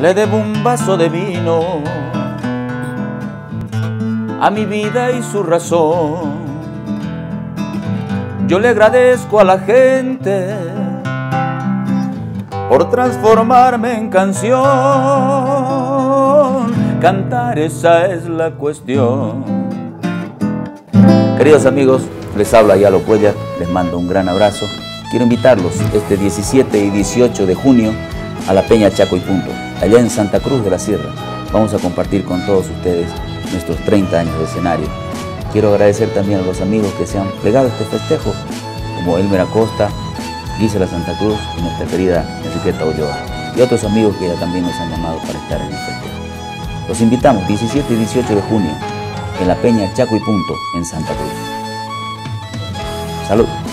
le debo un vaso de vino a mi vida y su razón. Yo le agradezco a la gente por transformarme en canción. Cantar esa es la cuestión. Queridos amigos, les habla Yalo Cuellar, les mando un gran abrazo. Quiero invitarlos este 17 y 18 de junio a la Peña Chaco y Punto, allá en Santa Cruz de la Sierra. Vamos a compartir con todos ustedes nuestros 30 años de escenario. Quiero agradecer también a los amigos que se han plegado a este festejo, como Elmer Acosta, Gisela Santa Cruz y nuestra querida Enriqueta Ulloa, y otros amigos que ya también nos han llamado para estar en el festejo. Los invitamos 17 y 18 de junio en la Peña Chaco y Punto en Santa Cruz. Salud.